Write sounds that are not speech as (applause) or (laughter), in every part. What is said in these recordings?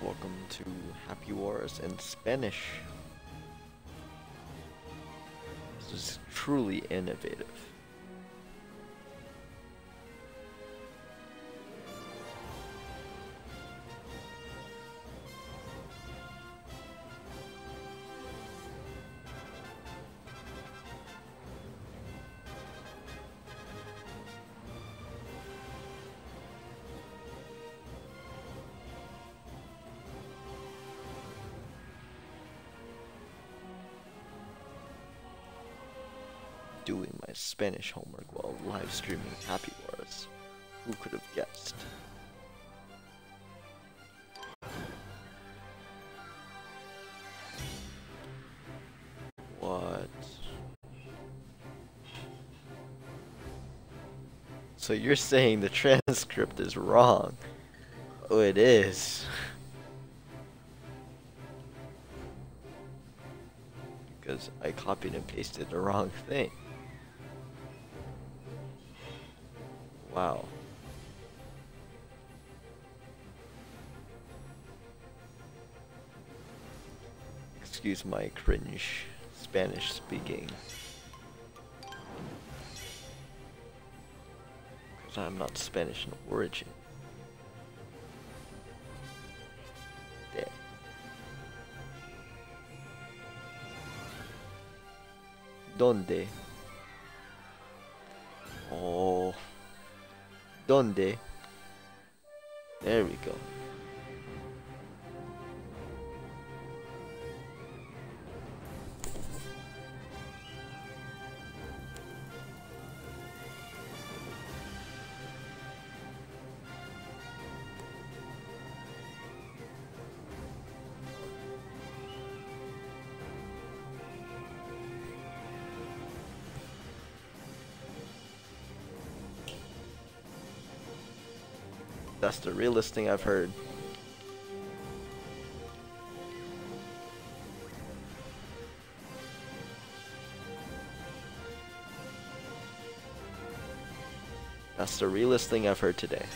Welcome to Happy Wars in Spanish. This is truly innovative. Spanish homework while live streaming Happy Wars. Who could have guessed? What? So you're saying the (laughs) transcript is wrong? Oh, it is. (laughs) because I copied and pasted the wrong thing. Wow. Excuse my cringe Spanish speaking. Because I'm not Spanish in origin. There. ¿Dónde? There we go. Realest thing I've heard. That's the realest thing I've heard today.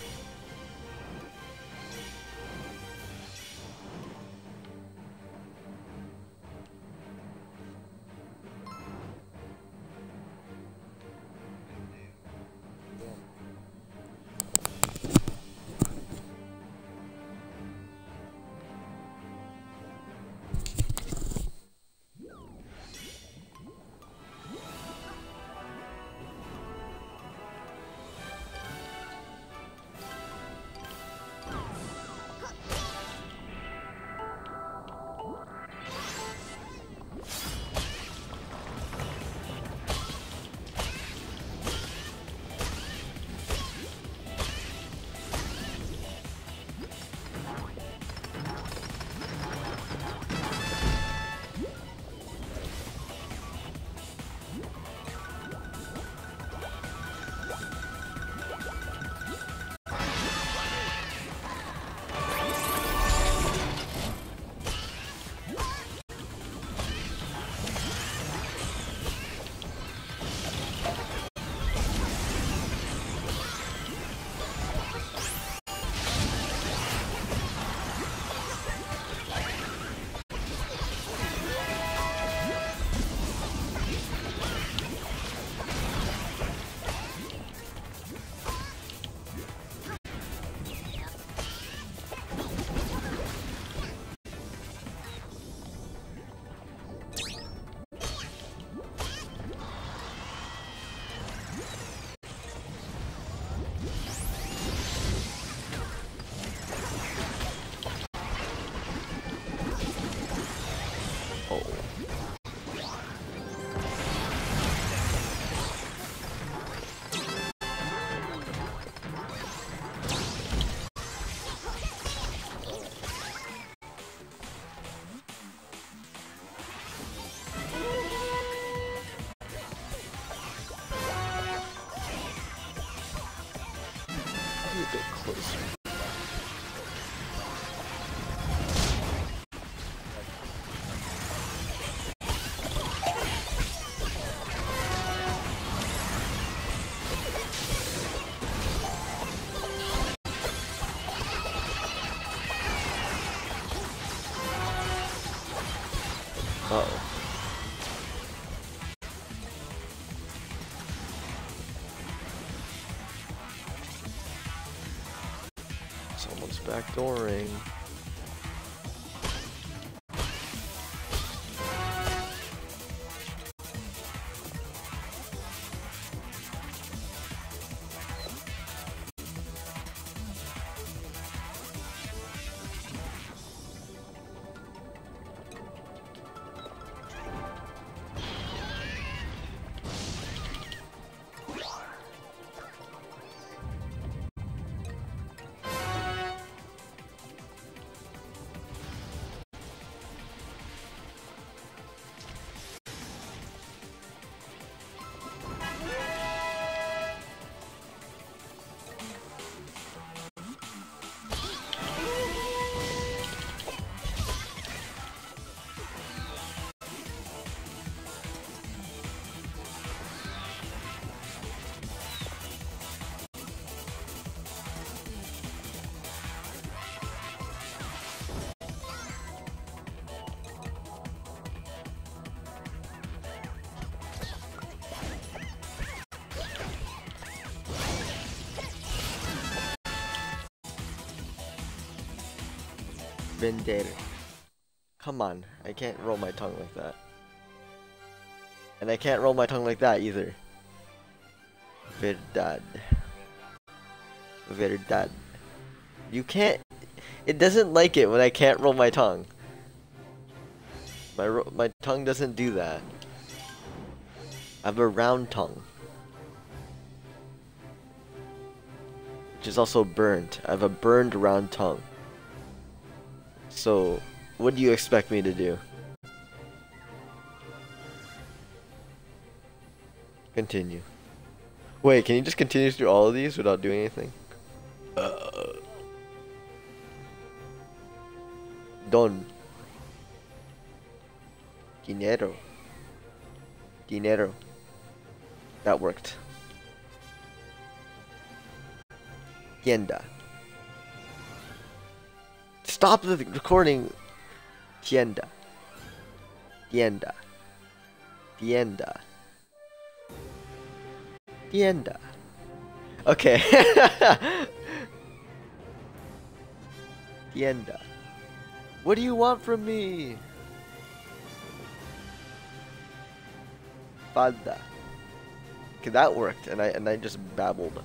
Come on, I can't roll my tongue like that. And I can't roll my tongue like that either. Verdad. Verdad. You can't. It doesn't like it when I can't roll my tongue. My my tongue doesn't do that. I have a round tongue. Which is also burnt. I have a burned round tongue. So, what do you expect me to do? Continue. Wait, can you just continue through all of these without doing anything? Uh, don. Dinero. Dinero. That worked. Tienda. Stop the recording. Tienda. Tienda. Tienda. Tienda. Okay. (laughs) Tienda. What do you want from me? Falda. Okay, that worked, and I and I just babbled.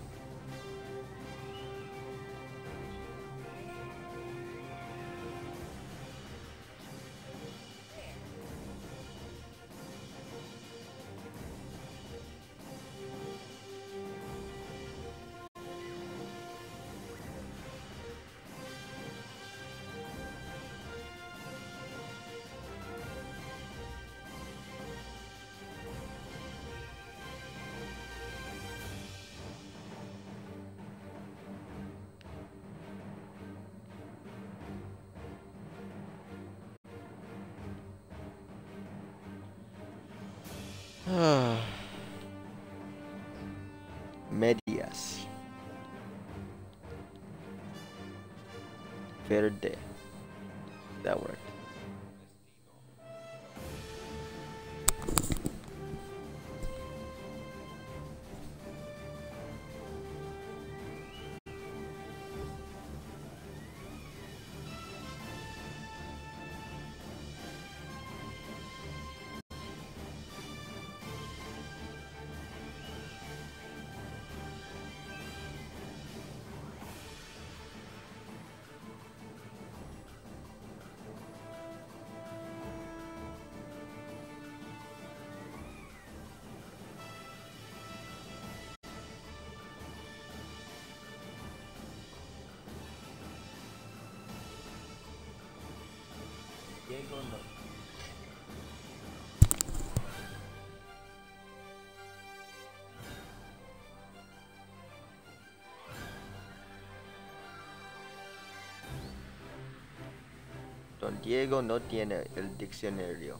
Don Diego no tiene el diccionario.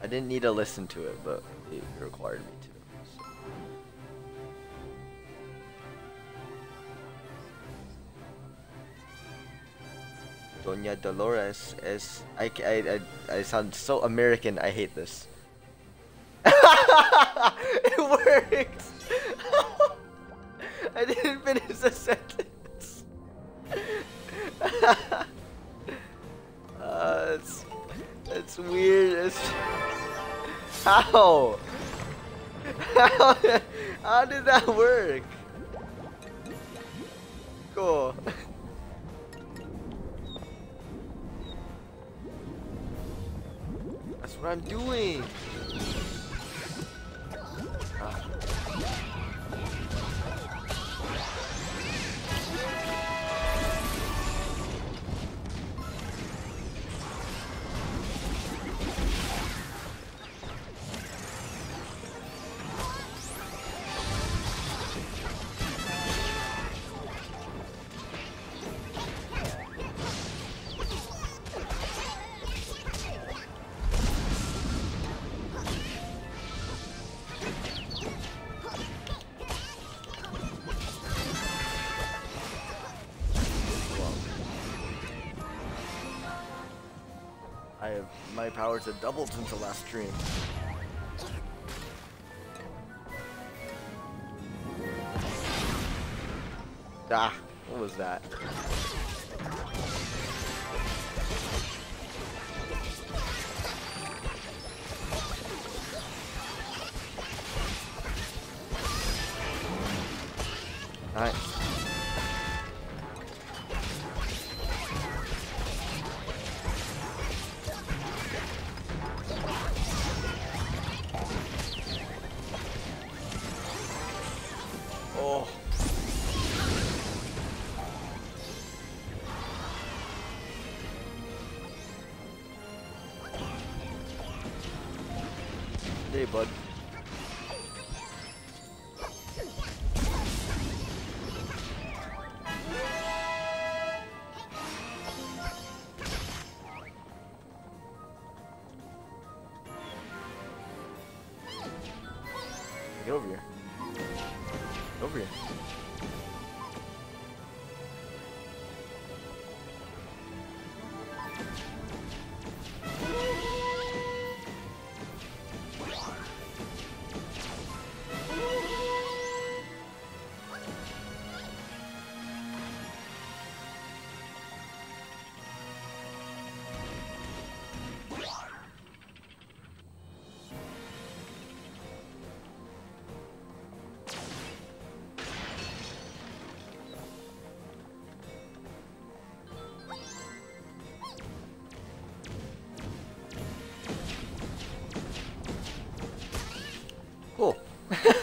I didn't need to listen to it, but it required me to. Doña Dolores is I, I, I, I sound so American. I hate this. (laughs) it works. (laughs) I didn't finish the sentence. (laughs) uh, it's, weird. It's, how? How? How did that work? Cool. I'm doing. Powers have doubled since the last stream. Ah, what was that?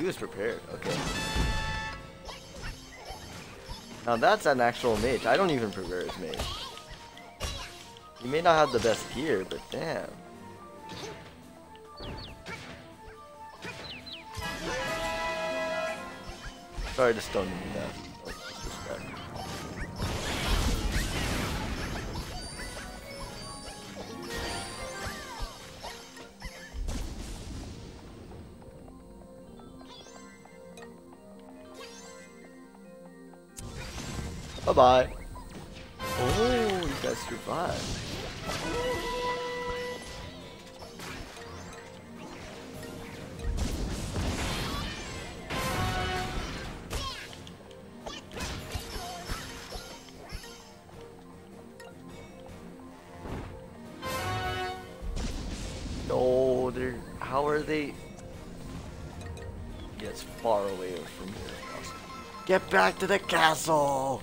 he was prepared. Okay. Now that's an actual mage. I don't even prepare as mage. You may not have the best gear, but damn. Sorry to stone you to Oh, you guys survived. No, they're. How are they? Get far away from here. Get back to the castle!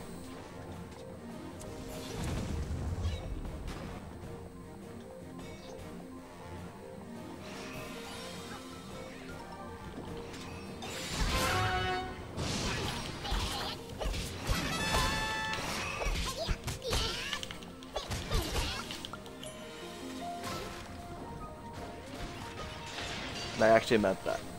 Actually meant that.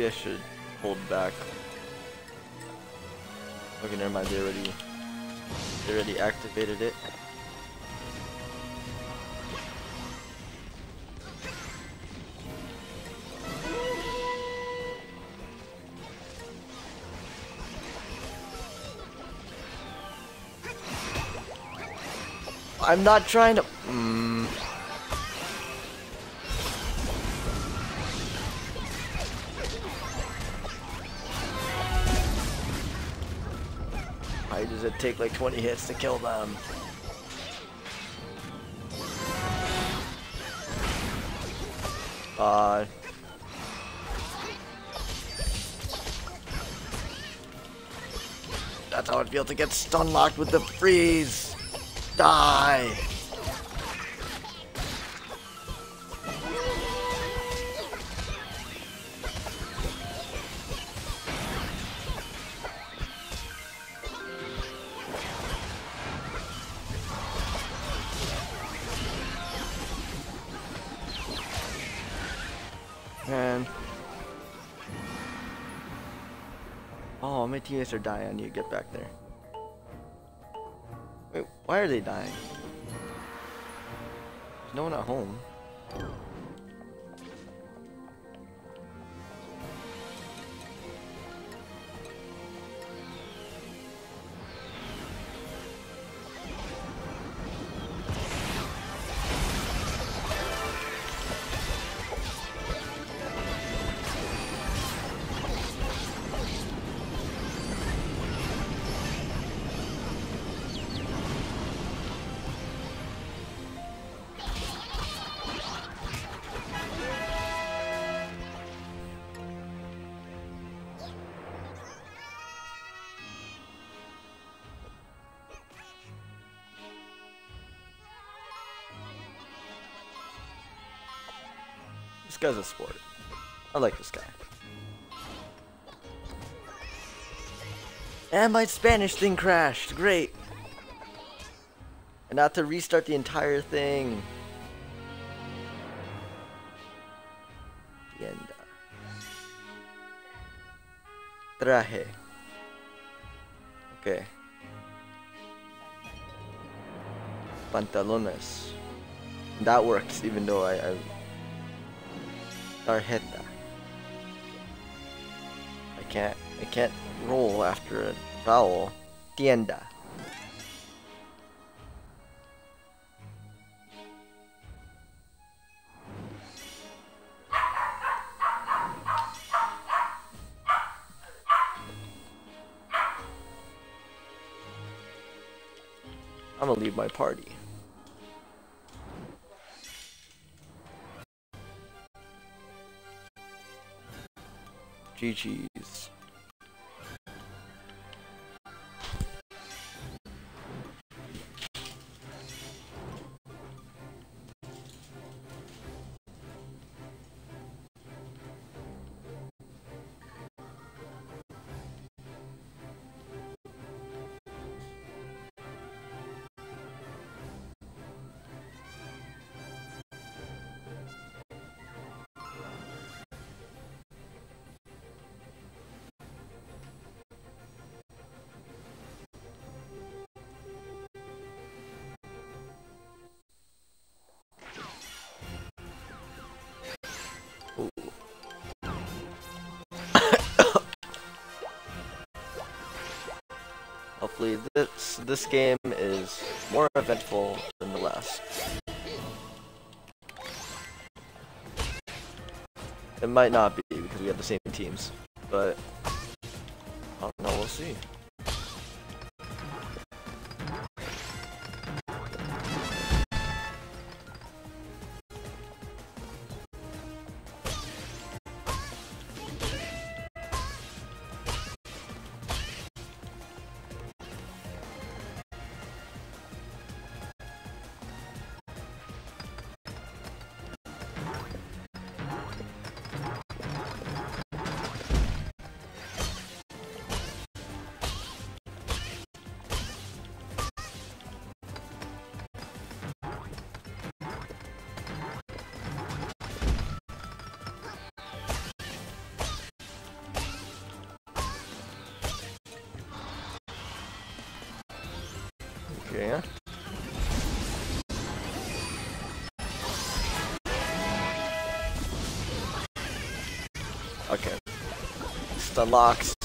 Maybe I should hold back. Okay, never mind. They already, they already activated it. I'm not trying to. Take like 20 hits to kill them? Uh. That's how it feels to get stun locked with the freeze. Die! Teammates are dying. To get back there. Wait, why are they dying? There's no one at home. This guy's a sport. I like this guy. And my Spanish thing crashed. Great. And not to restart the entire thing. Tienda. Traje. Okay. Pantalones. That works, even though I, I tarjeta. I can't I can't roll after a vowel. Tienda. I'm gonna leave my party. GG's. This game is more eventful than the last. It might not be because we have the same teams, but Okay. Okay. Stun locks.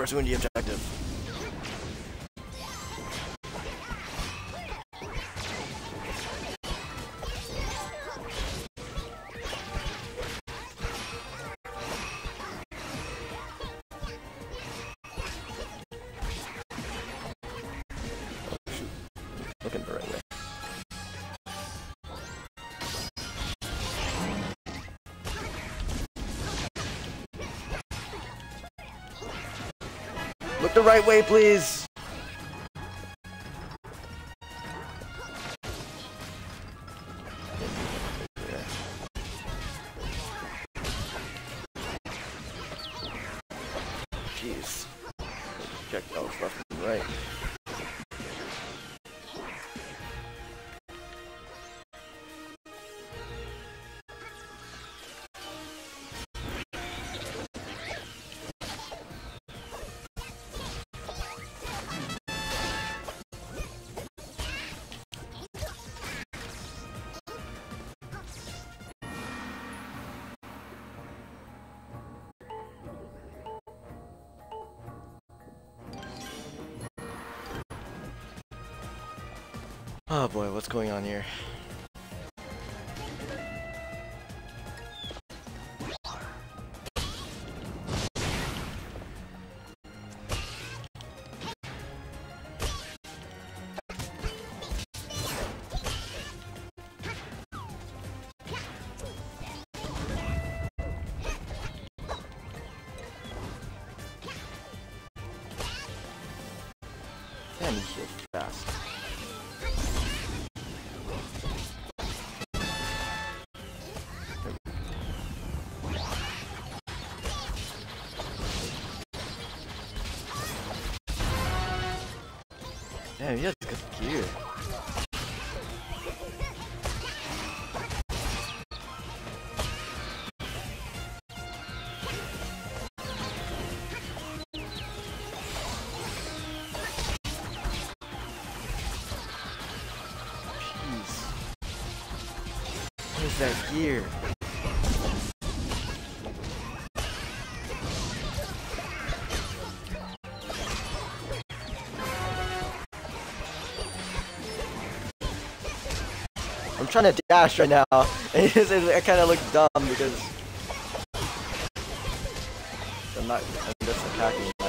Not pursuing the objective. The right way, please. Oh boy, what's going on here? Damn, he's so Damn, he has good gear. Jeez. What is that gear? trying to dash right now. (laughs) And I kind of look dumb because I'm not. I'm just attacking.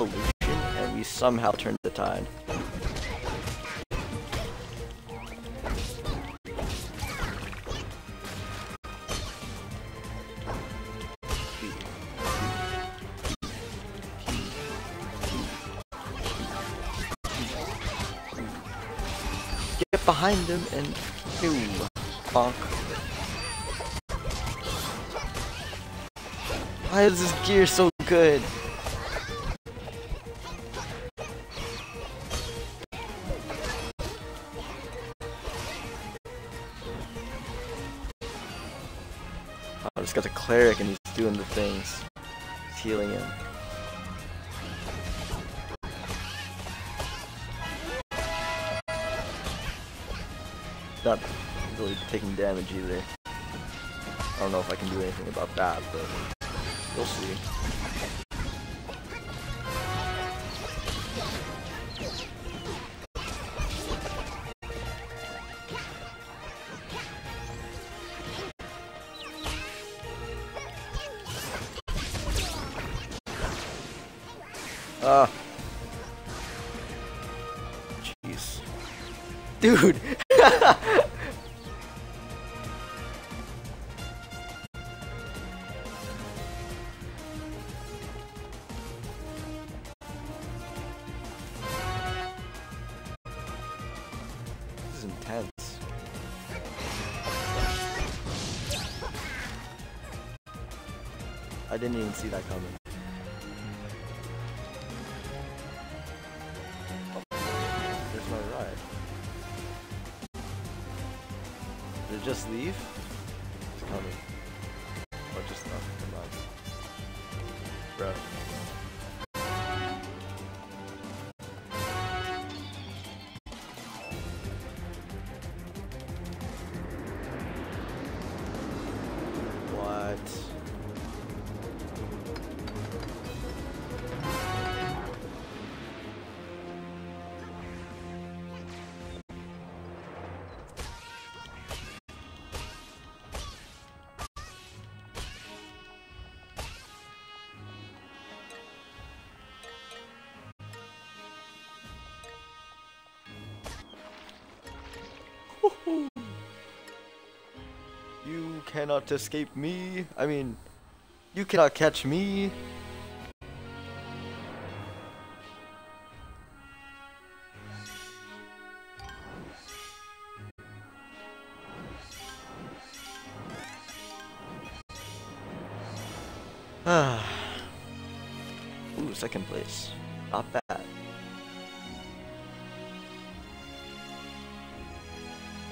And we somehow turned the tide. Get behind him and boom, bonk. Why is this gear so good? Cleric and he's doing the things. He's healing him. Not really taking damage either. I don't know if I can do anything about that, but we'll see. Ah. Jeez. Dude! This is intense. I didn't even see that coming. Cannot escape me. I mean, you cannot catch me. Ah. (sighs) Ooh, second place. Not bad.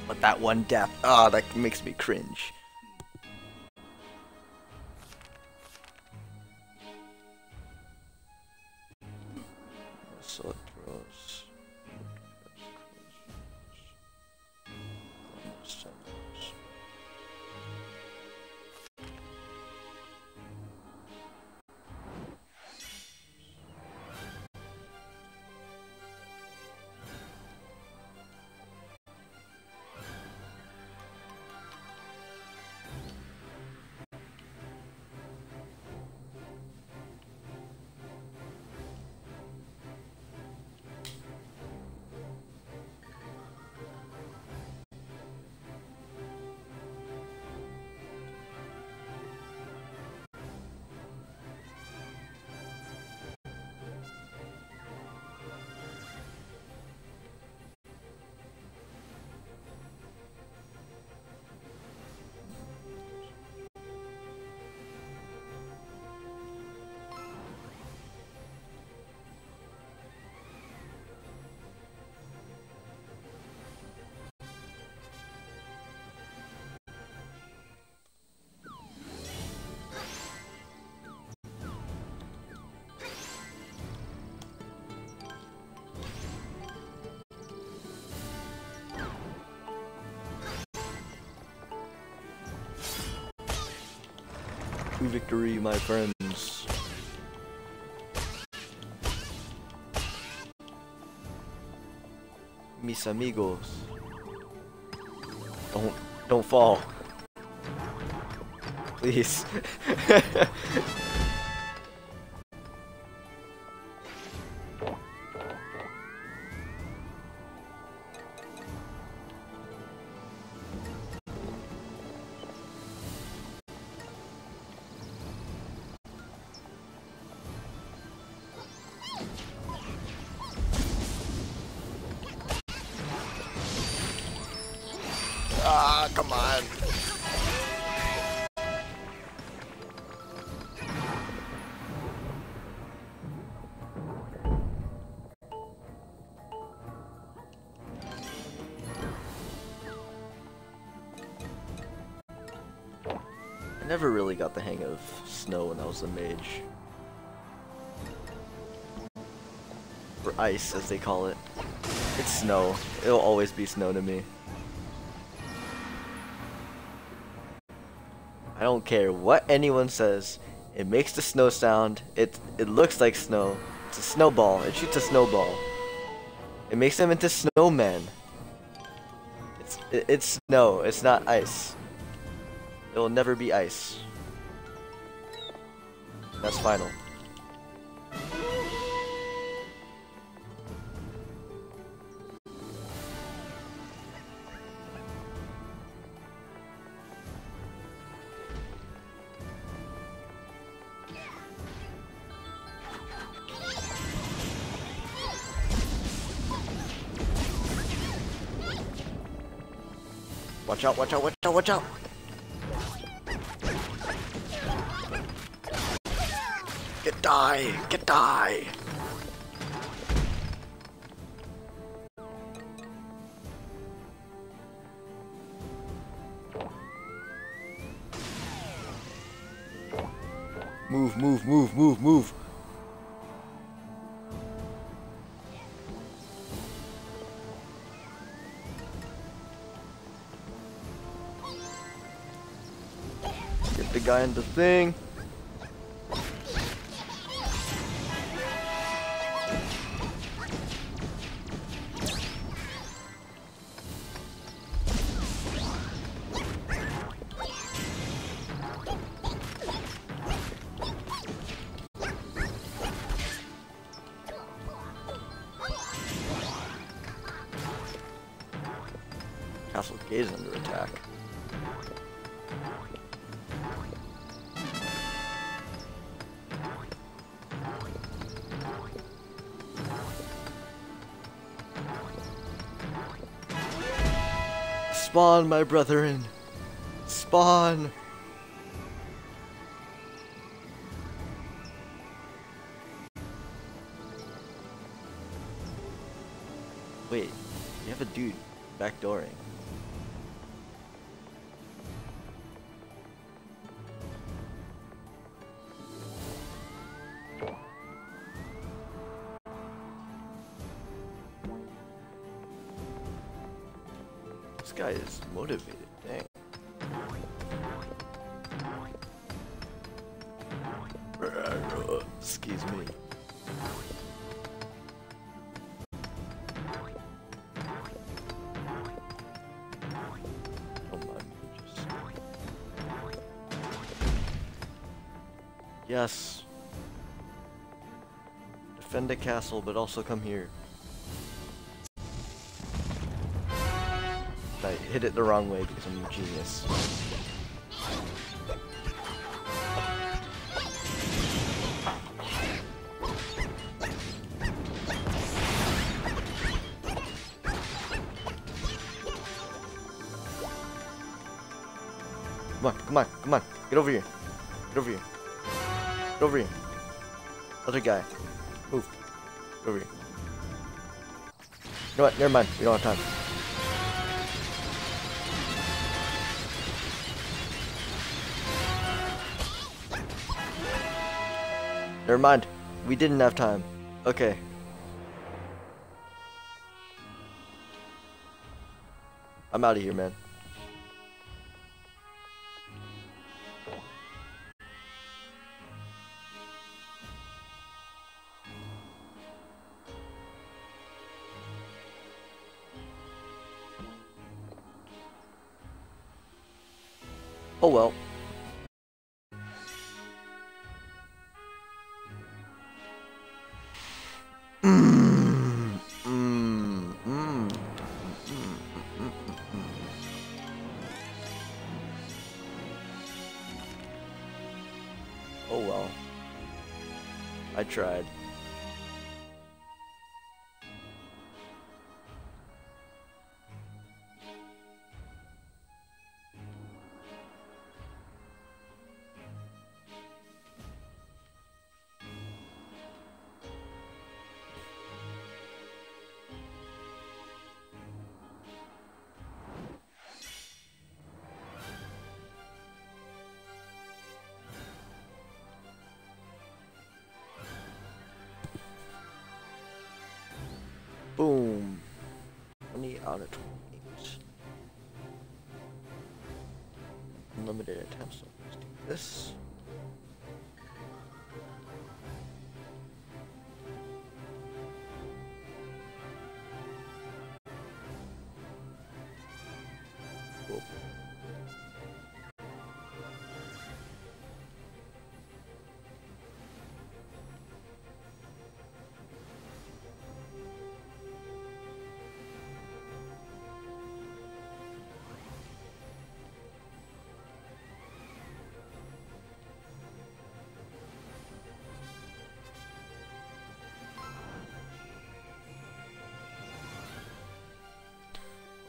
But that one death, ah, that makes me cringe. To victory, my friends. Mis amigos. Don't don't fall. (laughs) Please. (laughs) was a mage. Or ice, as they call it. It's snow. It'll always be snow to me. I don't care what anyone says. It makes the snow sound. It it looks like snow. It's a snowball. It shoots a snowball. It makes them into snowmen. It's it, it's snow. It's not ice. It will never be ice. That's final. Watch out, watch out, watch out, watch out! Die! Get die! Move, move, move, move, move! Get the guy in the thing. Spawn, my brethren! Spawn! Castle, but also come here. I hit it the wrong way because I'm a genius. Come on, come on, come on. Get over here. Get over here. Get over here. Other guy. Over. You know what? Never mind. We don't have time. Never mind. We didn't have time. Okay. I'm out of here, man. Oh well. I tried.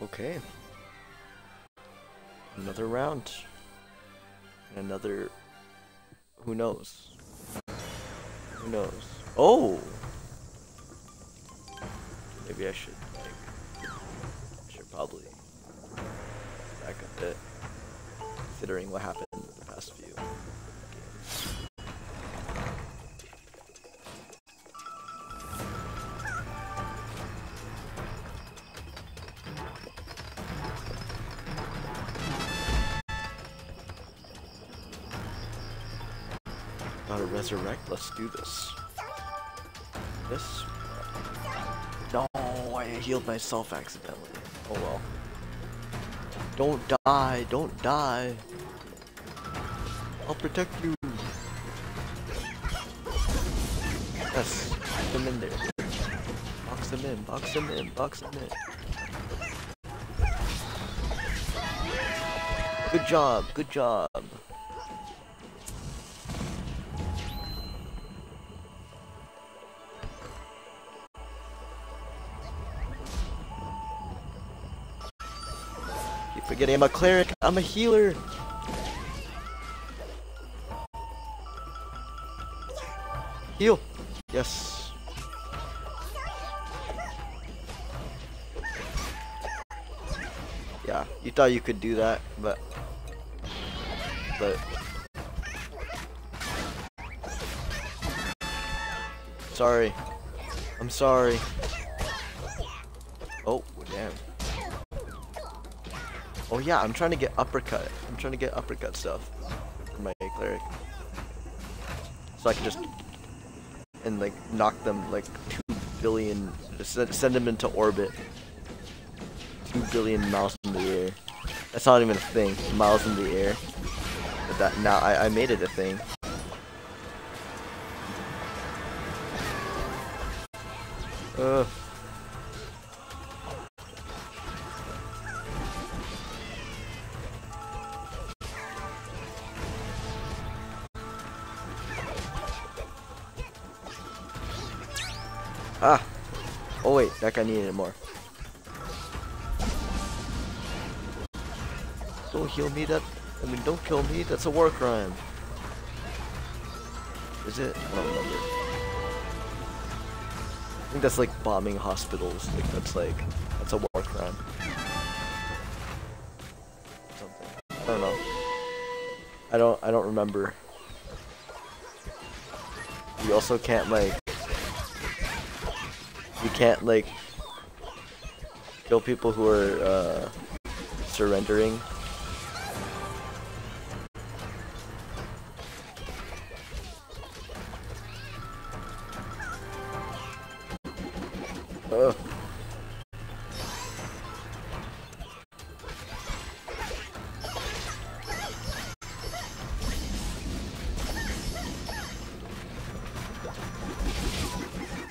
Okay. Another round. Another. Who knows? Who knows? Oh! Maybe I should, like. I should probably. Back a bit. Considering what happened Let's do this. This. No, I healed myself accidentally. Oh well. Don't die. Don't die. I'll protect you. Yes. Box them in there. Box them in. Box them in. Box them in. Good job. Good job. I'm a cleric. I'm a healer. Heal. Yes. Yeah, you thought you could do that, but but sorry. I'm sorry. Oh, damn. Oh yeah, I'm trying to get uppercut. I'm trying to get uppercut stuff for my cleric. So I can just and like knock them like two billion send, them into orbit. Two billion miles in the air. That's not even a thing. Miles in the air. But that now I, I made it a thing. Ugh. Guy needed more. Don't heal me, that... I mean, don't kill me, that's a war crime. Is it? I don't remember. I think that's like bombing hospitals, like that's like, that's a war crime. Something. I don't know. I don't, I don't remember. You also can't like you can't like kill people who are uh, surrendering.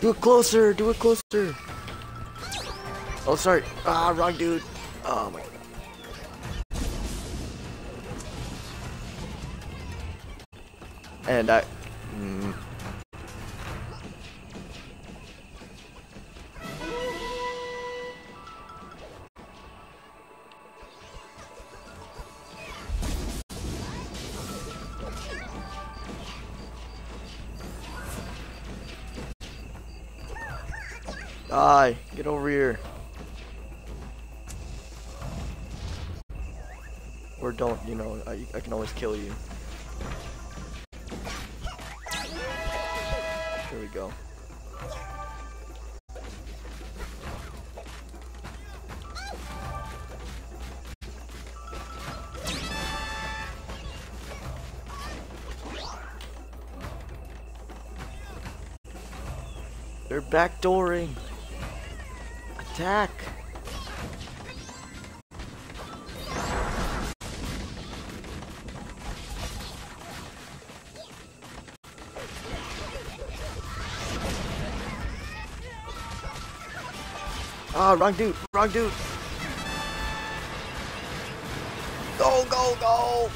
Do it closer, do it closer. Oh, sorry. Ah, wrong dude. Oh my god. And I... can always kill you. There we go. They're backdooring. Attack. Ah, wrong dude, wrong dude. Go, go, go.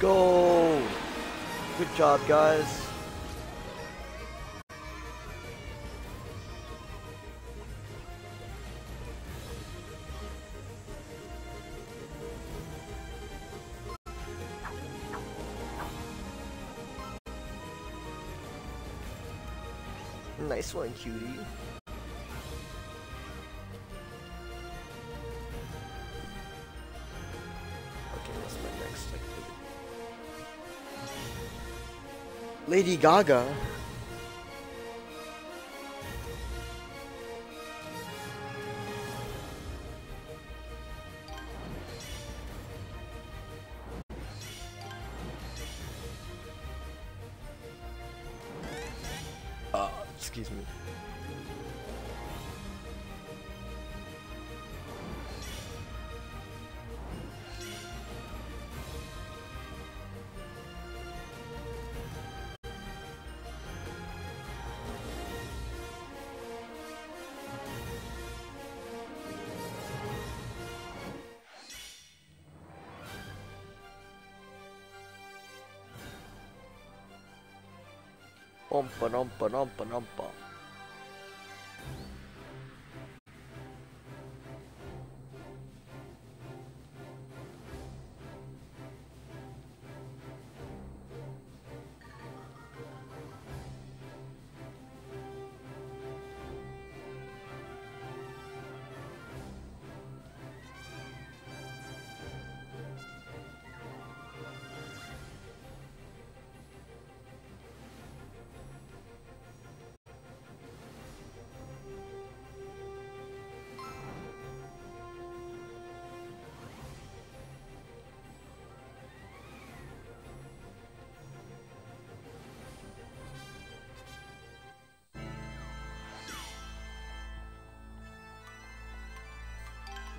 Go. Good job, guys. Nice one, cutie. Lady Gaga. pom, panom, panom, panom.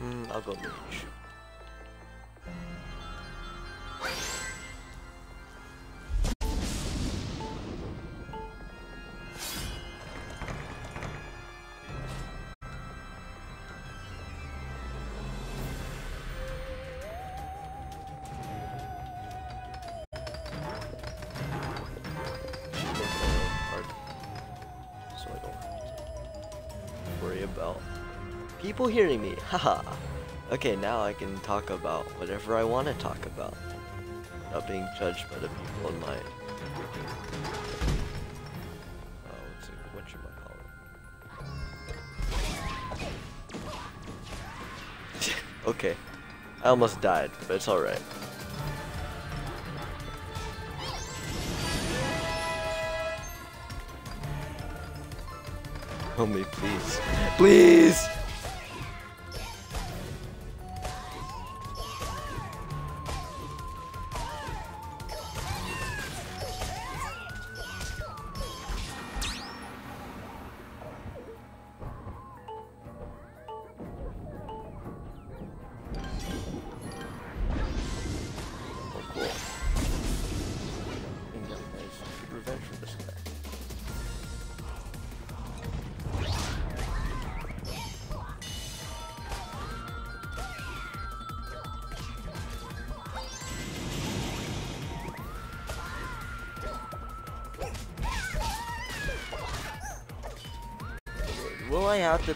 Mm, I'll go mage. People hearing me. Haha. okay, now I can talk about whatever I want to talk about. not being judged by the people in my. Oh, it, what should I call it? (laughs) okay, I almost died, but it's all right. Help me, please. Please!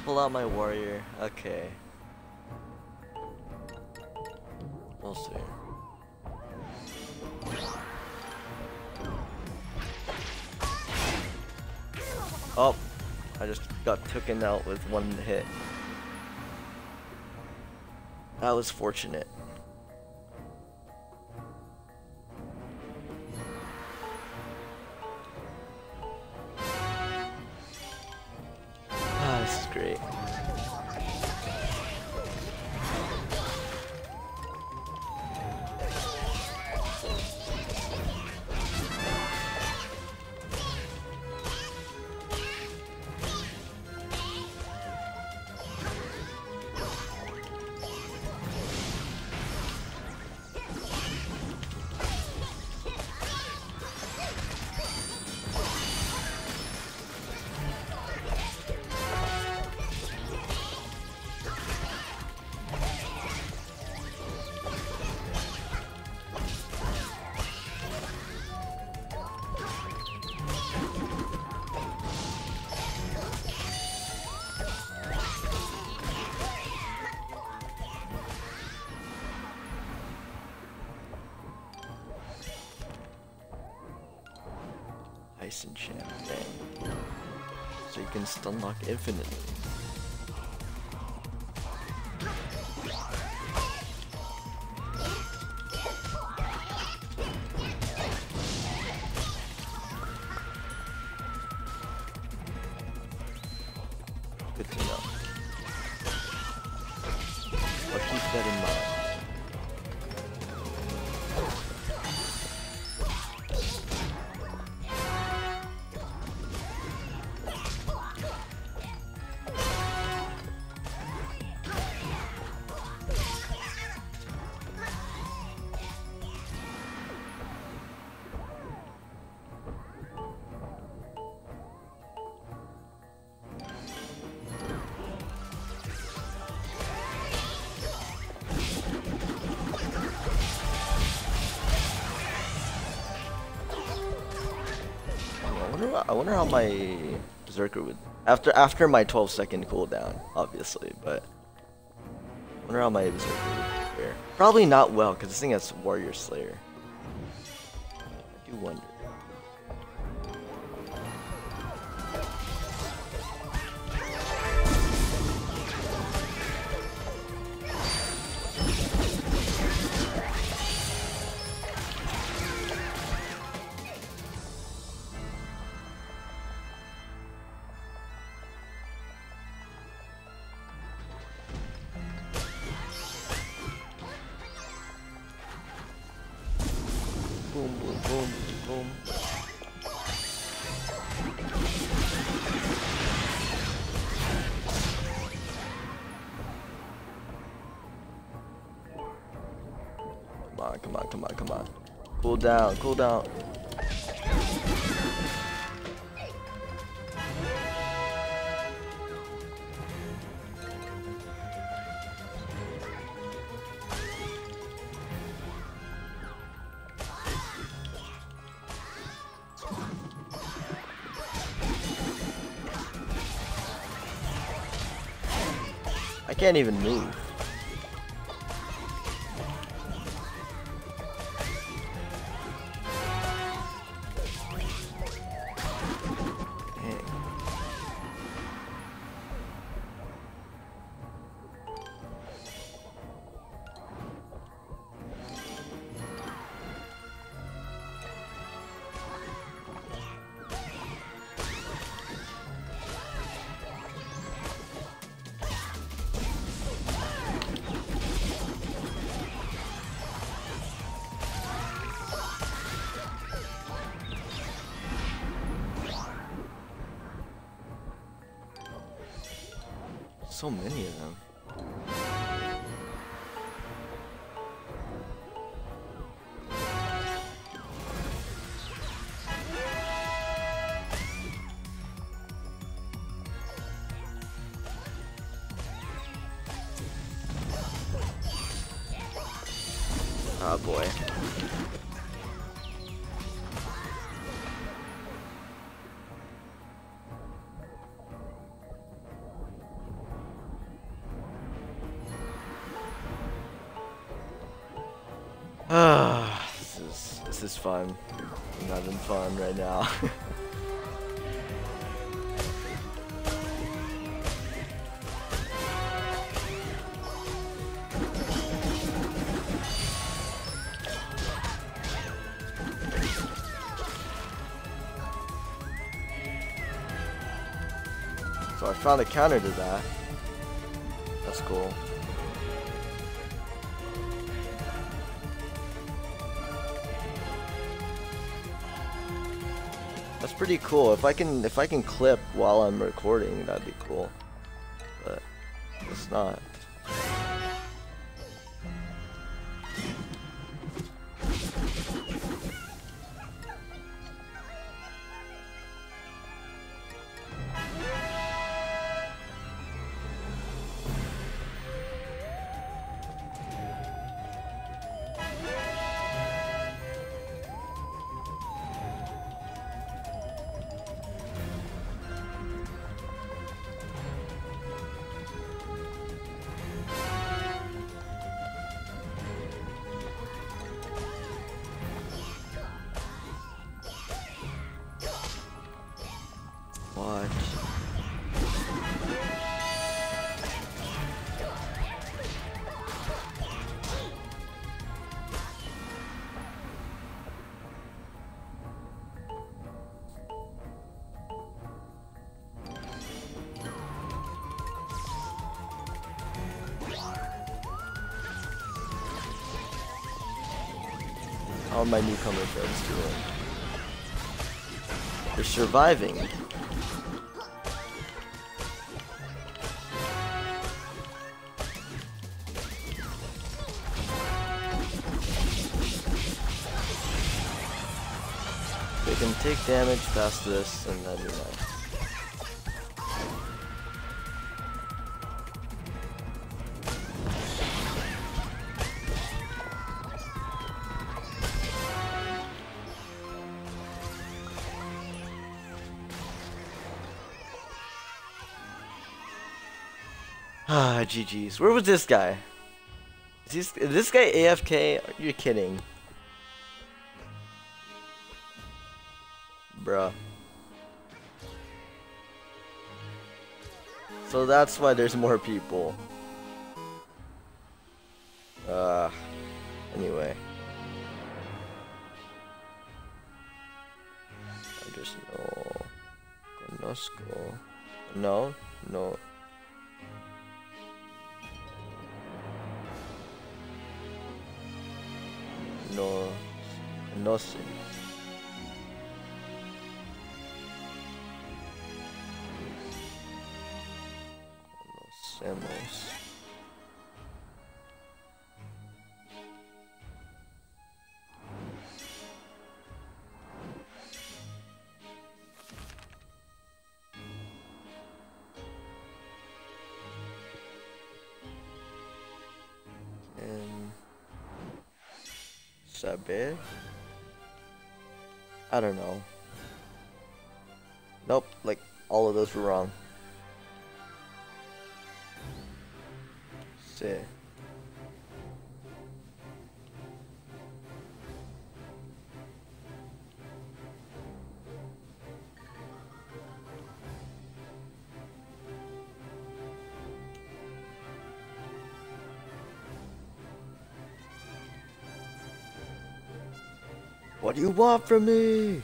Pull out my warrior? Okay. We'll see. Oh, I just got taken out with one hit. That was fortunate. So you can stun lock infinitely. How my berserker would after after my 12 second cooldown, obviously, but I wonder how my berserker would fare. Probably not well, because this thing has warrior slayer. Down, cool down. I can't even move. So many of them. Fun. I'm having fun right now. (laughs) so I found a counter to that. Pretty cool. If I can if I can clip while I'm recording, that'd be cool. But it's not. They're surviving. They can take damage past this and that'd be nice. Ah, GG's. Where was this guy? Is this, is this guy AFK? Are You're kidding. Bruh. So that's why there's more people. Uh, anyway. I just know. Conozco. No, no. No, no sé. Conocemos. And saber. I don't know. Nope, like all of those were wrong. Sí. What do you want from me?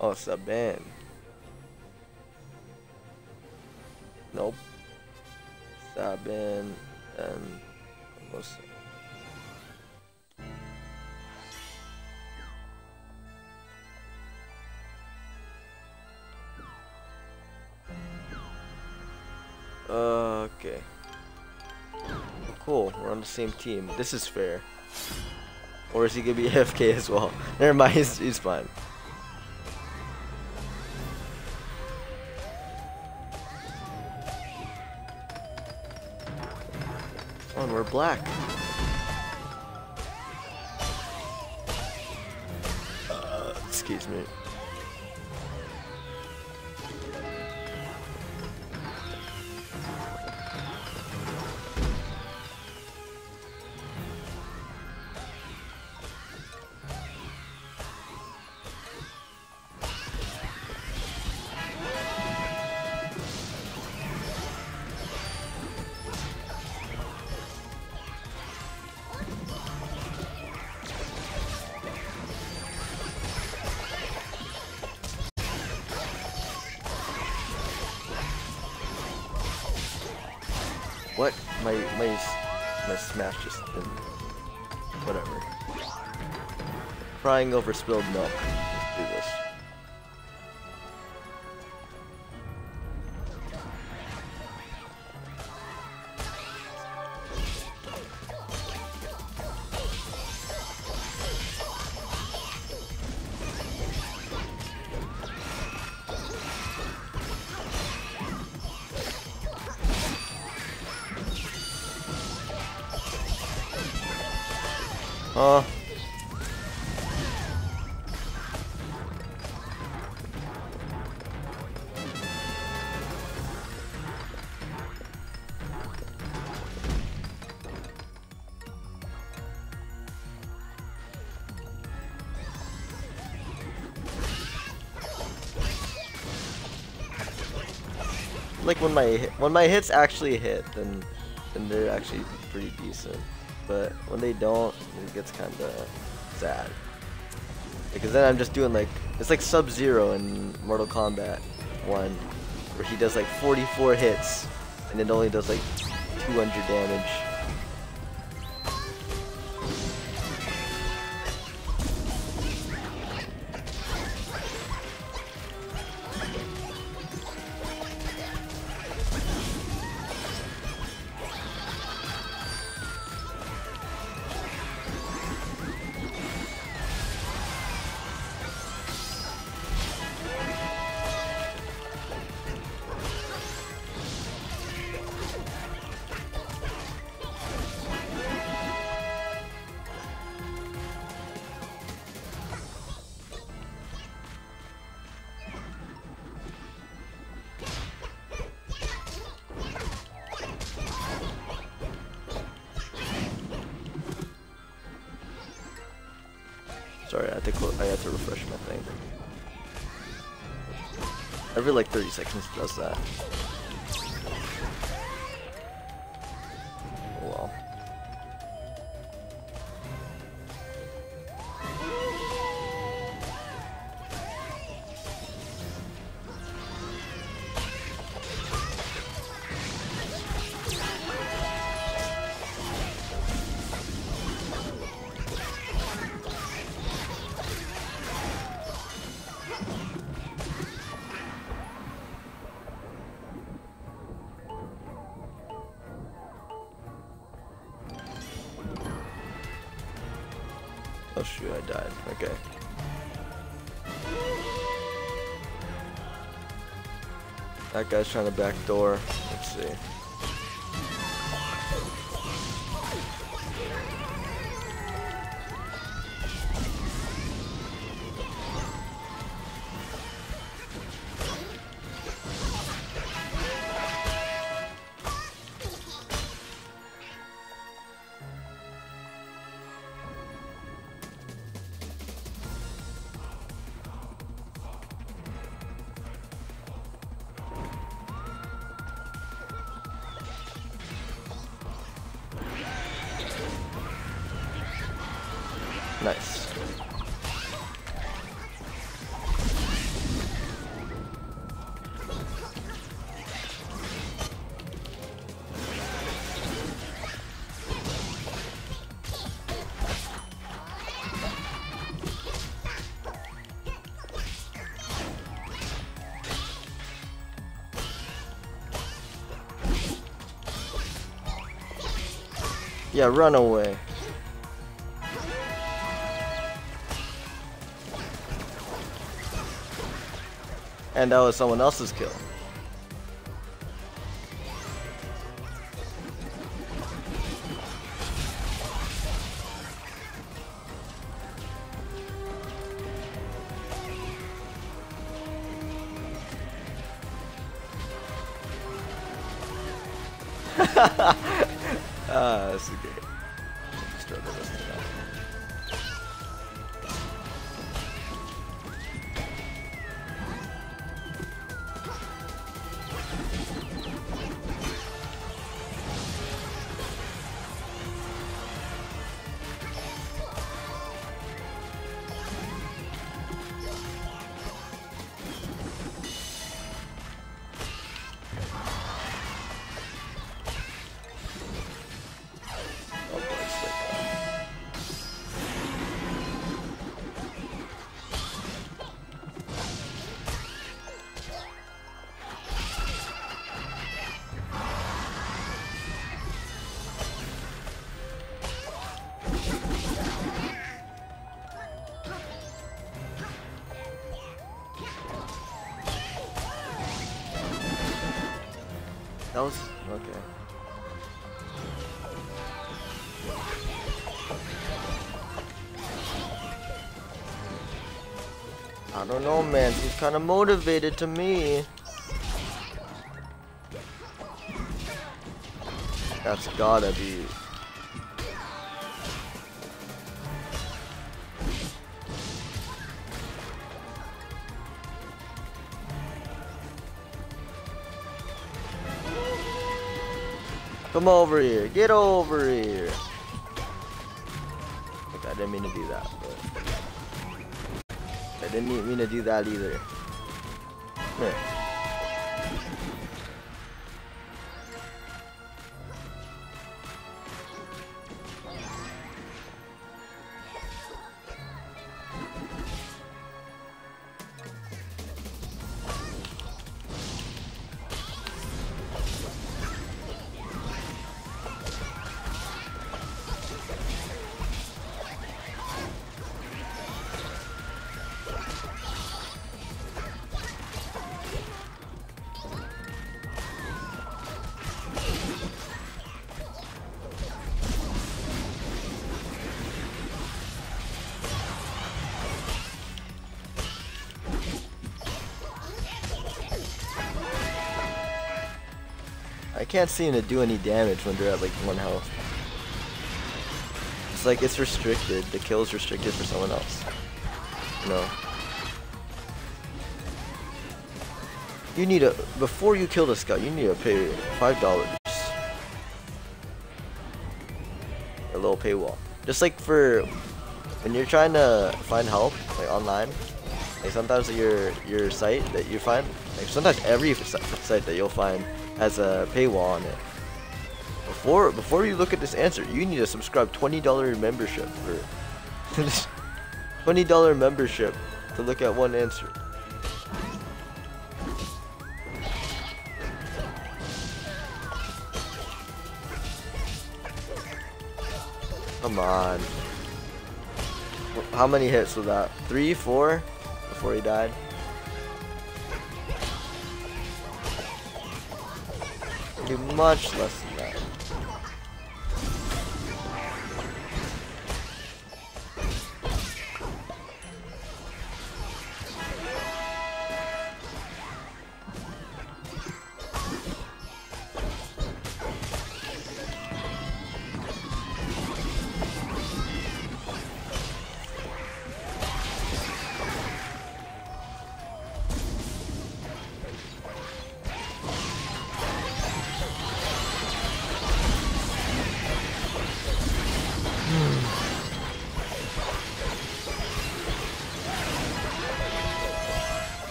Oh, Saban. Nope. Saban and the same team. This is fair. Or is he gonna be (laughs) AFK as well? (laughs) Never mind, he's, he's fine. Oh, and we're black. Uh, excuse me. My my my smash just didn't. Whatever. Crying over spilled milk. Let's do this. When my when my hits actually hit, then then they're actually pretty decent. But when they don't, it gets kind of sad. Because then I'm just doing like it's like Sub Zero in Mortal Kombat One, where he does like 44 hits and it only does like 200 damage. Every Oh shoot, I died. Okay. That guy's trying to backdoor. Let's see. Yeah, run away. And that was someone else's kill. Man. He's kind of motivated to me. That's gotta be. Come over here. Get over here. Look, I didn't mean to do that, but I didn't mean to do that either. Come can't seem to do any damage when they're at like one health. It's like it's restricted. The kill is restricted for someone else. You know. You need a before you kill the scout. You need to pay five dollars. A little paywall. Just like for when you're trying to find help like online. Like sometimes your your site that you find, like sometimes every site that you'll find has a paywall on it. Before before you look at this answer, you need to subscribe twenty dollar membership for (laughs) twenty dollar membership to look at one answer. Come on. How many hits was that? Three, four? Before he died? Do much less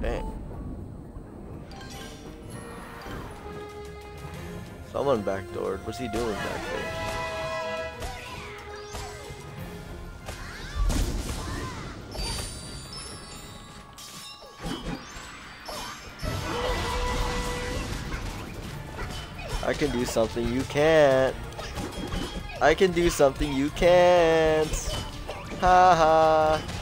Dang. Someone backdoored. What's he doing back there? I can do something you can't. I can do something you can't. Ha ha.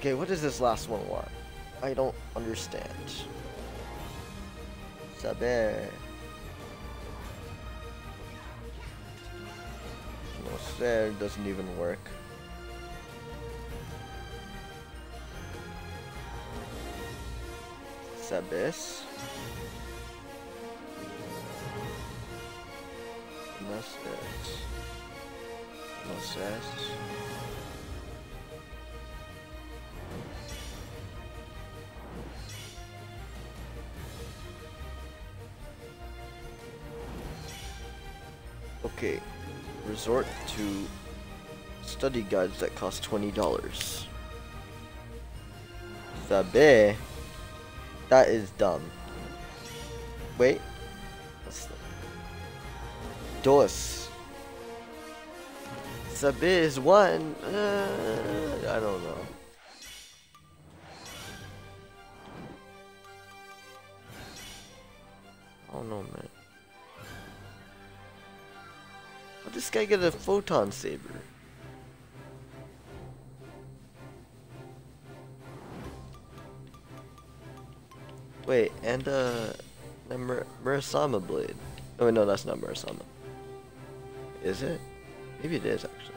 Okay, what does this last one want? I don't understand. Saber. No ser doesn't even work. Sabes. No sé. No Mustache. Okay, resort to study guides that cost twenty dollars. Sabe, that is dumb. Wait, dos? Sabe is one. Uh, I don't know. This guy get a photon saber? Wait, and uh, the Mur Murasama blade. Oh no, that's not Murasama. Is it? Maybe it is actually.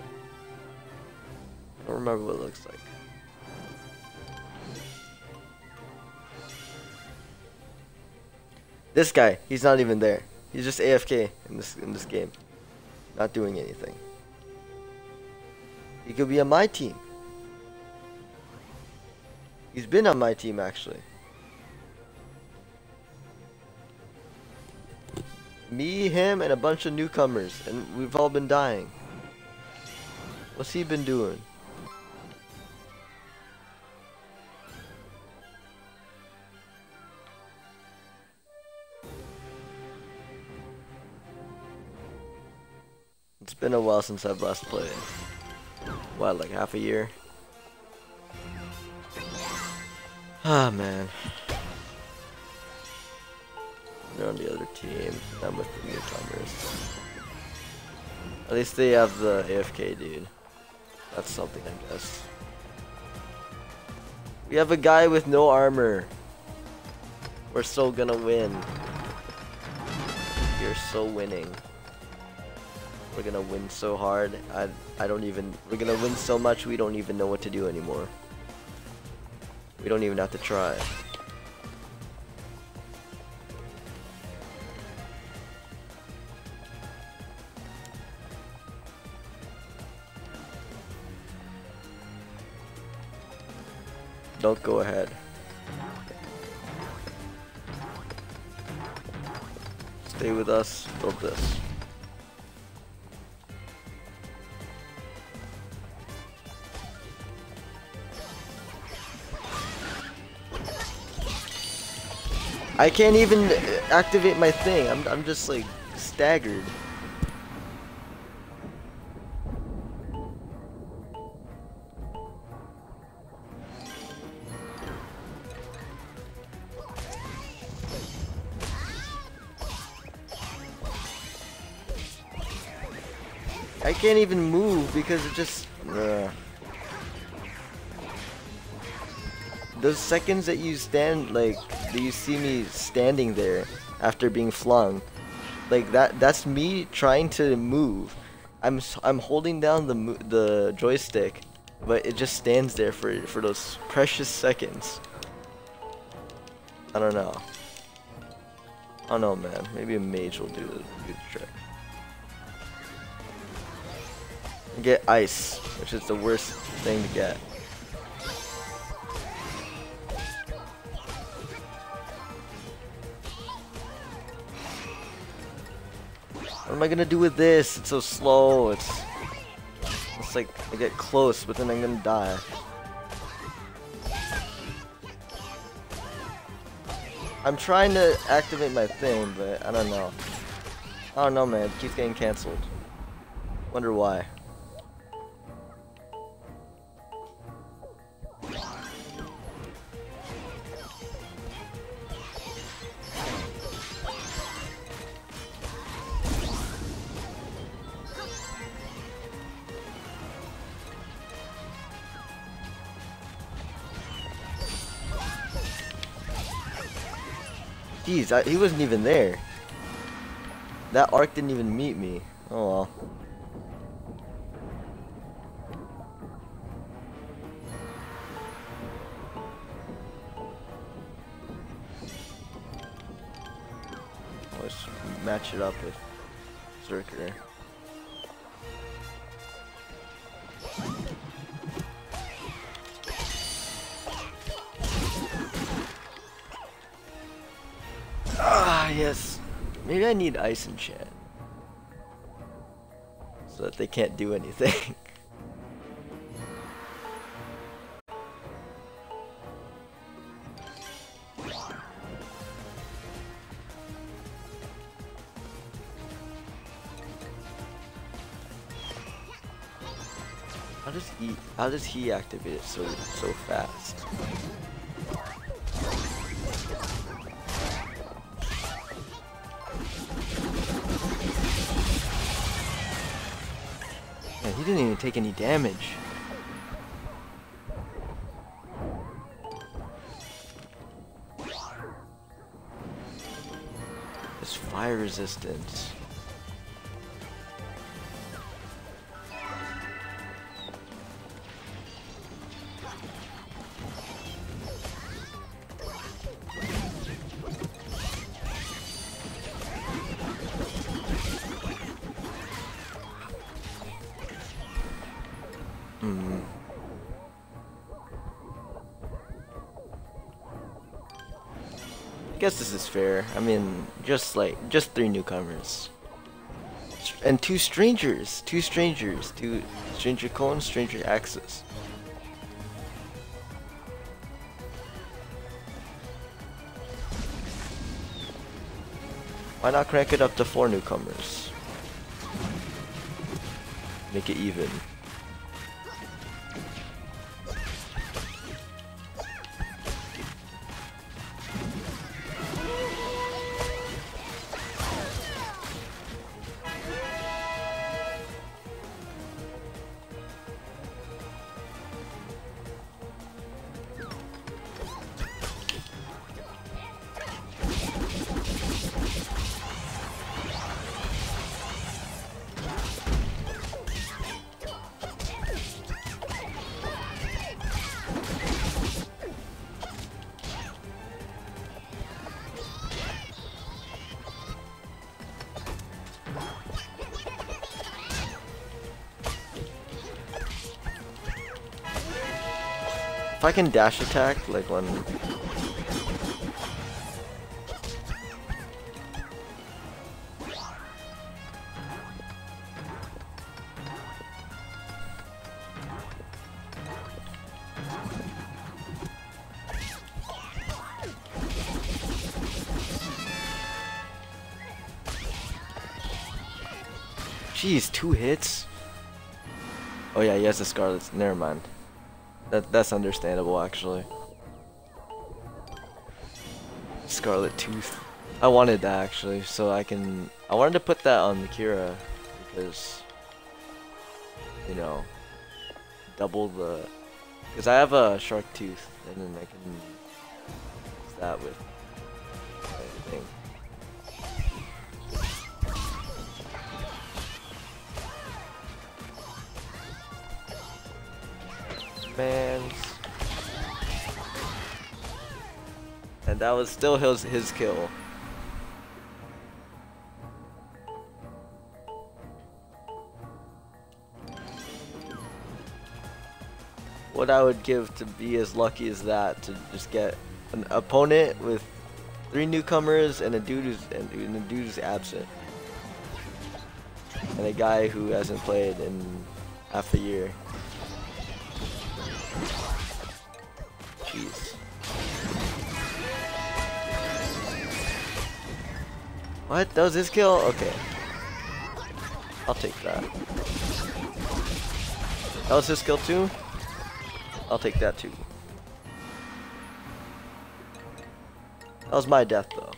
I don't remember what it looks like. This guy, he's not even there. He's just AFK in this in this game. Not doing anything. He could be on my team. He's been on my team actually. Me, him, and a bunch of newcomers, and we've all been dying. What's he been doing? Been a while since I've last played. What, like half a year? Ah, man. They're on the other team. I'm with the newcomers. At least they have the AFK dude. That's something, I guess. We have a guy with no armor. We're still gonna win. You're so winning. We're gonna win so hard. I I don't even. We're gonna win so much we don't even know what to do anymore. We don't even have to try. Don't go ahead. Stay with us, build this. I can't even activate my thing. I'm, I'm just like staggered. I can't even move because it just. Uh, those seconds that you stand, like, that you see me standing there after being flung, like that. That's me trying to move. I'm I'm holding down the the joystick, but it just stands there for for those precious seconds. I don't know. I don't know, man. Maybe a mage will do the, do the trick. Get ice, which is the worst thing to get. What am I gonna do with this? It's so slow. It's it's like I get close, but then I'm gonna die. I'm trying to activate my thing, but I don't know. I don't know, man. It keeps getting cancelled. Wonder why. Jeez, I, he wasn't even there. That arc didn't even meet me. Oh well. Let's match it up with Zerker. Ah, yes. Maybe I need ice enchant. So that they can't do anything. (laughs) How does he how does he activate it so so fast? He didn't even take any damage. This fire resistance. Guess this is fair. I mean, just like, just three newcomers. And two strangers. Two strangers. Two Stranger Cone, Stranger Axis. Why not crank it up to four newcomers? Make it even. Can dash attack, like when... Jeez, two hits? Oh yeah, he has the Scarlet. Never mind. That that's understandable actually. Scarlet Tooth. I wanted that actually, so I can. I wanted to put that on Kira because you know double the. Because I have a Shark Tooth, and then I can use that with was still his his kill. What I would give to be as lucky as that to just get an opponent with three newcomers and a dude who's and, and a dude who's absent. And a guy who hasn't played in half a year. What? That was his kill? Okay. I'll take that. That was his kill too? I'll take that too. That was my death though.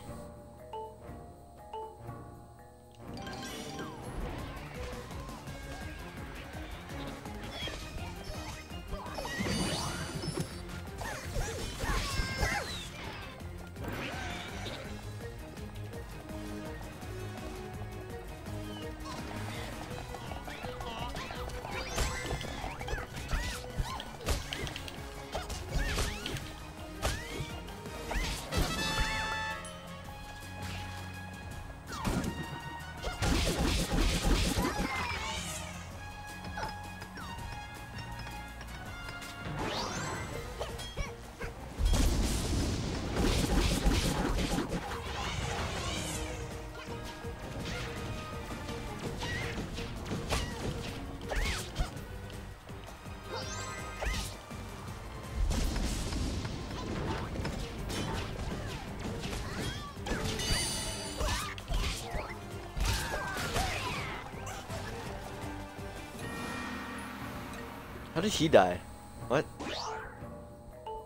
Did he die? What?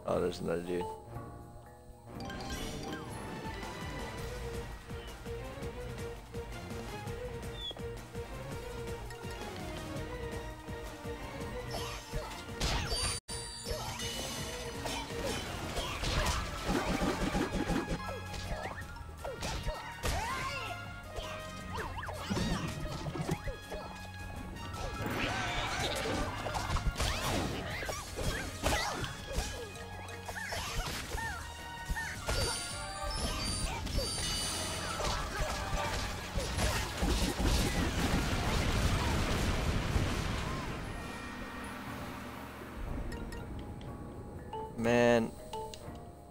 Oh, there's another dude.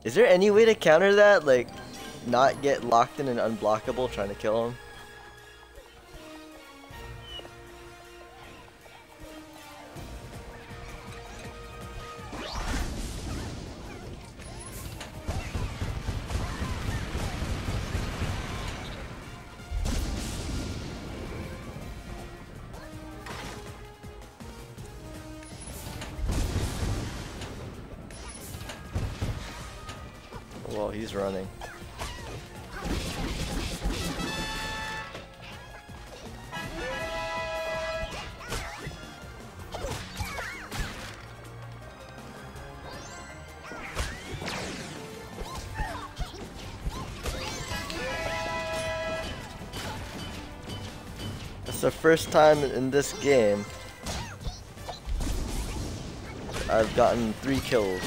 Is there any way to counter that? Like, not get locked in an unblockable trying to kill him? It's the first time in this game I've gotten three kills.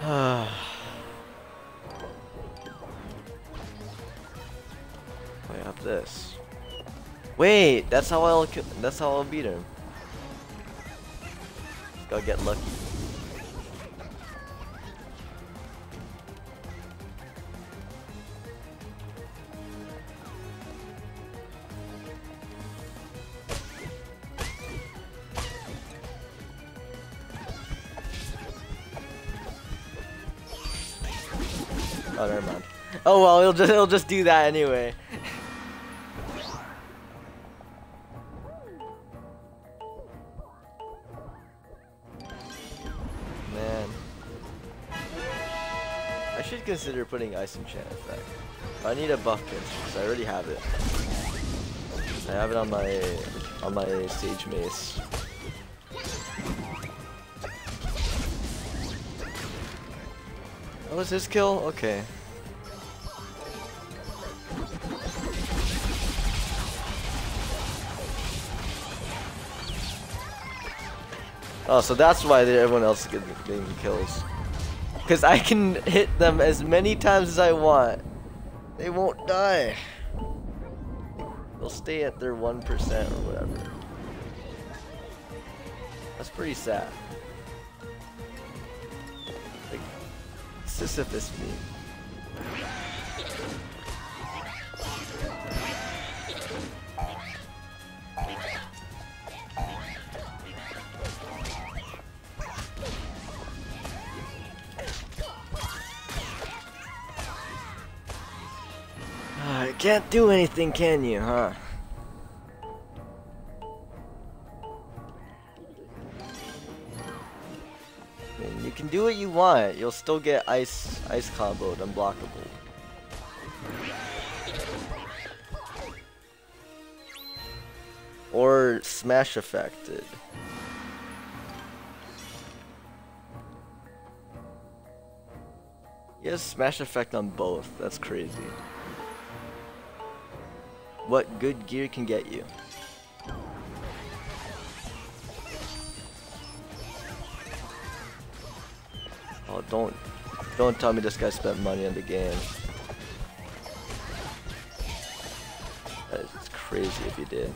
(sighs) I have this. Wait, that's how I'll that's how I'll beat him. Gotta get lucky. Oh, never mind. Oh well, it'll just it'll just do that anyway. Consider putting ice enchant effect. I need a buff pinch because I already have it. I have it on my on my sage mace. Oh, that was his kill? Okay. Oh, so that's why everyone else is getting kills. Because I can hit them as many times as I want. They won't die. They'll stay at their 1% or whatever. That's pretty sad. Like, Sisyphus me. Can't do anything, can you, huh? I mean, you can do what you want. You'll still get ice, ice comboed, unblockable. Or smash affected. He has smash effect on both. That's crazy. What good gear can get you? Oh, don't, don't tell me this guy spent money on the game. That is crazy if he did.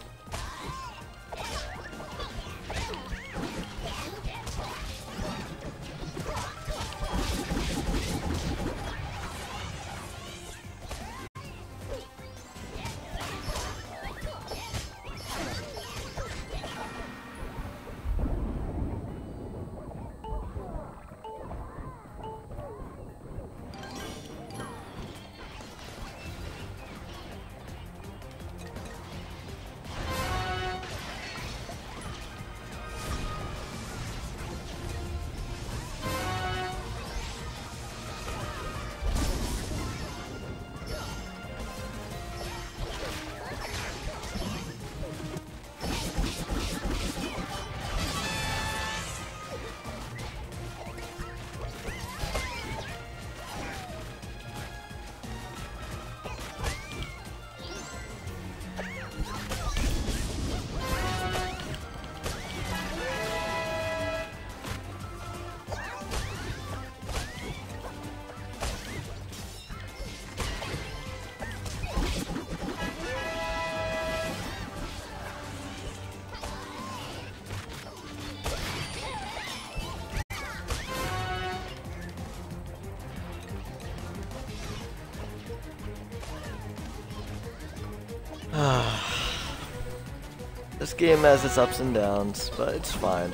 Game has its ups and downs, but it's fine.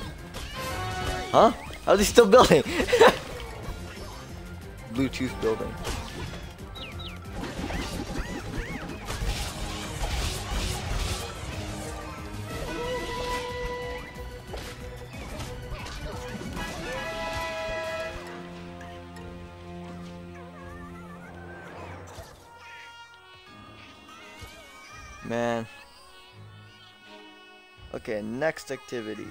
Huh? How's he still building? (laughs) Bluetooth building. Okay, next activity.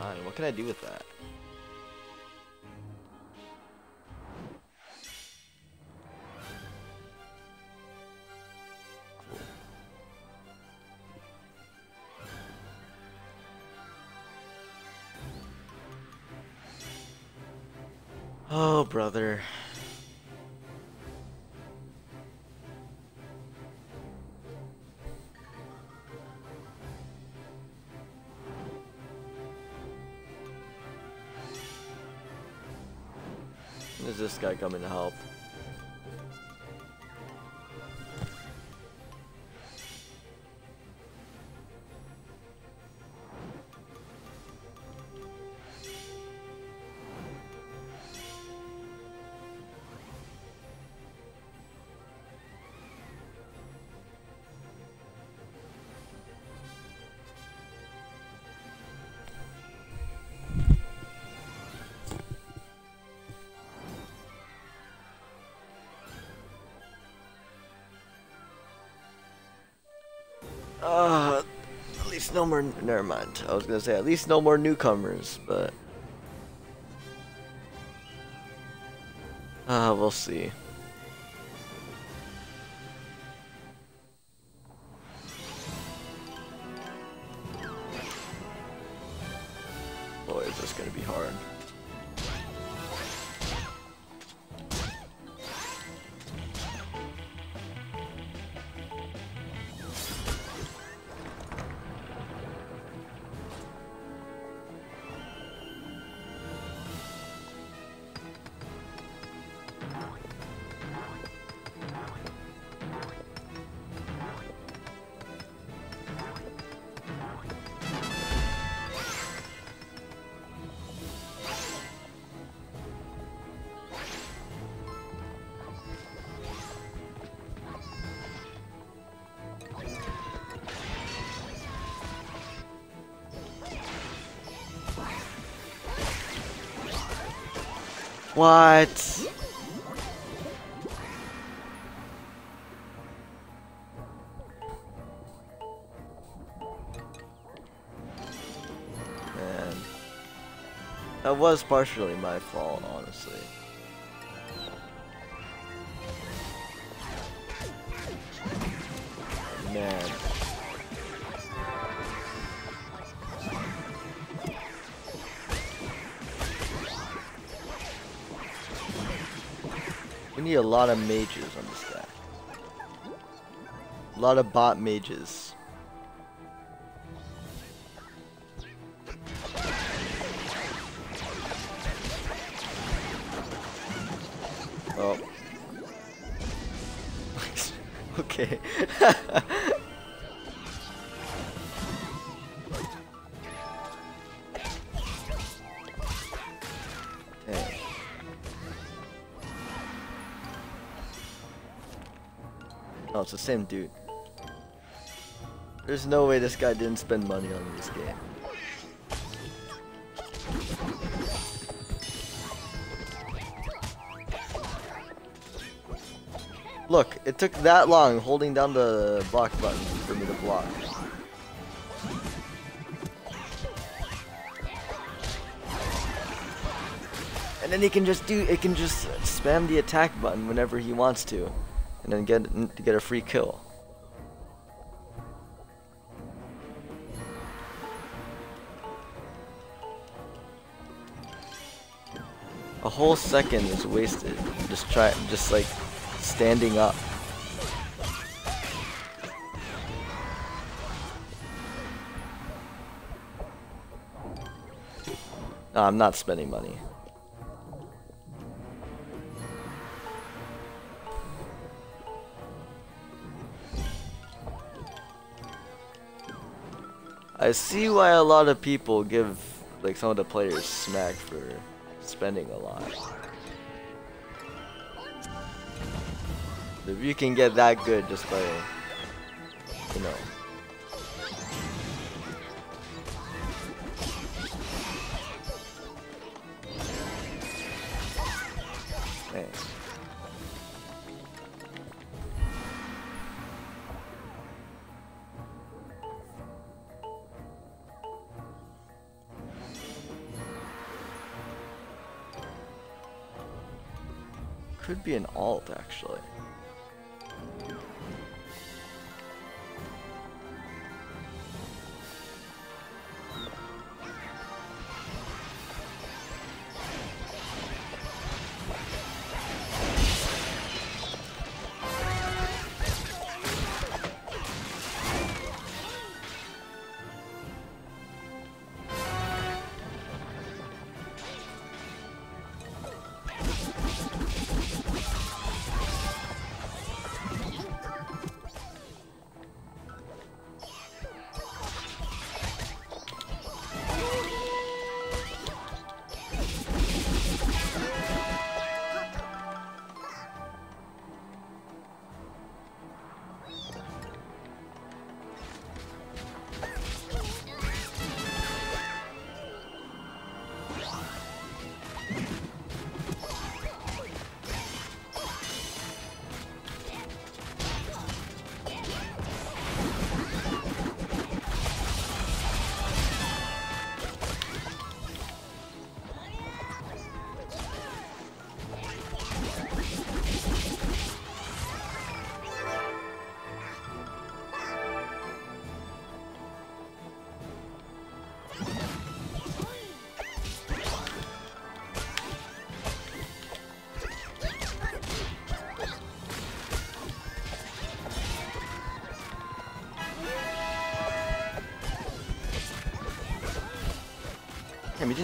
To 39. What can I do with that? Oh, brother. Coming to help? No more. Never mind. I was gonna say at least no more newcomers, but uh, we'll see. What? Man. That was partially my fault, honestly. Man. Need a lot of mages on this deck. A lot of bot mages. Oh, it's the same dude. There's no way this guy didn't spend money on this game. Look, it took that long holding down the block button for me to block. And then he can just do, it can just spam the attack button whenever he wants to. And then get, get a free kill. A whole second is wasted. Just try, just like standing up. I'm not spending money. I see why a lot of people give like some of the players smack for spending a lot. If you can get that good just by, you know.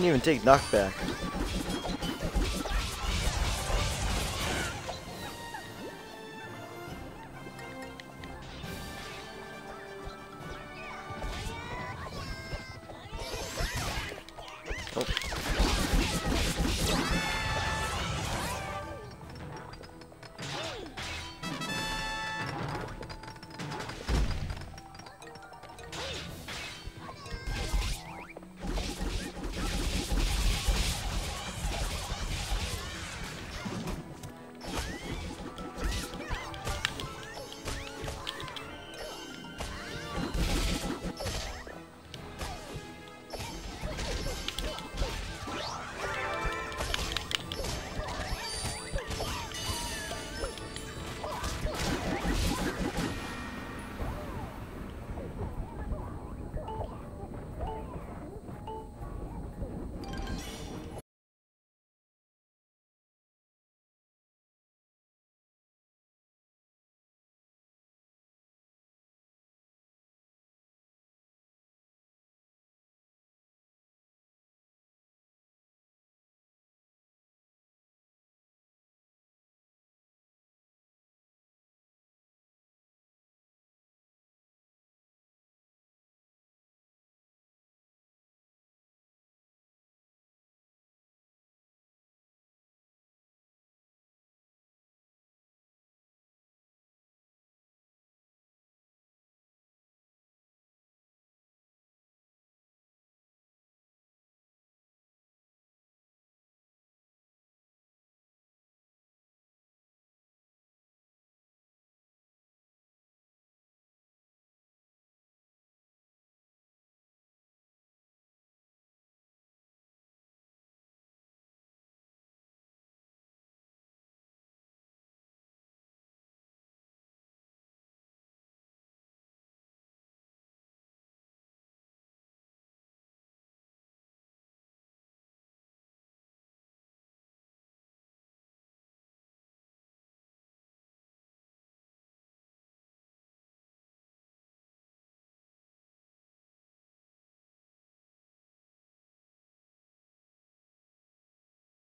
Even take knockback.